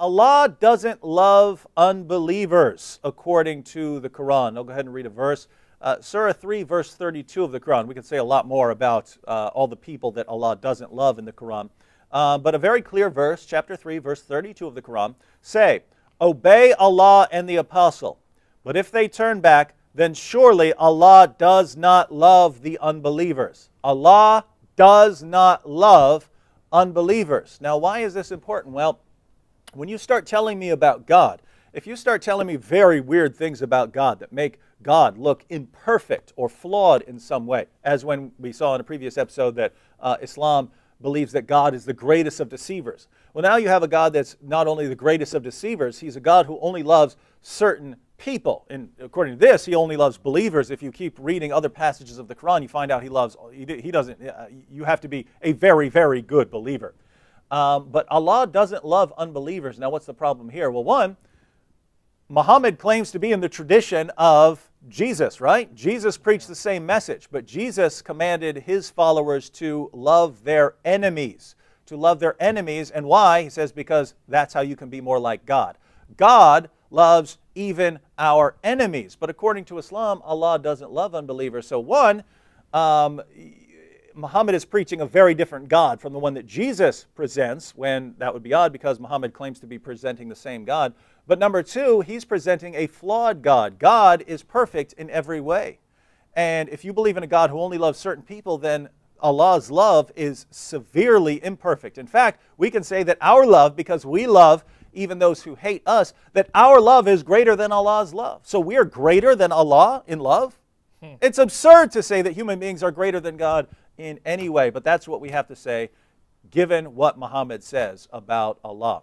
Allah doesn't love unbelievers, according to the Quran. I'll go ahead and read a verse. Uh, Surah 3, verse 32 of the Quran. We could say a lot more about uh, all the people that Allah doesn't love in the Quran. Uh, but a very clear verse, chapter 3, verse 32 of the Quran, say, Obey Allah and the Apostle. But if they turn back, then surely Allah does not love the unbelievers. Allah does not love unbelievers. Now, why is this important? Well, when you start telling me about God, if you start telling me very weird things about God that make God look imperfect or flawed in some way, as when we saw in a previous episode that uh, Islam believes that God is the greatest of deceivers. Well, now you have a God that's not only the greatest of deceivers, he's a God who only loves certain people. And according to this, he only loves believers. If you keep reading other passages of the Quran, you find out he loves, he doesn't, uh, you have to be a very, very good believer. Um, but Allah doesn't love unbelievers. Now, what's the problem here? Well, one, Muhammad claims to be in the tradition of Jesus, right? Jesus preached the same message, but Jesus commanded his followers to love their enemies. To love their enemies. And why? He says, because that's how you can be more like God. God loves even our enemies. But according to Islam, Allah doesn't love unbelievers. So, one, um, Muhammad is preaching a very different God from the one that Jesus presents, when that would be odd because Muhammad claims to be presenting the same God. But number two, he's presenting a flawed God. God is perfect in every way. And if you believe in a God who only loves certain people, then Allah's love is severely imperfect. In fact, we can say that our love, because we love even those who hate us, that our love is greater than Allah's love. So we are greater than Allah in love? Hmm. It's absurd to say that human beings are greater than God in any way, but that's what we have to say given what Muhammad says about Allah.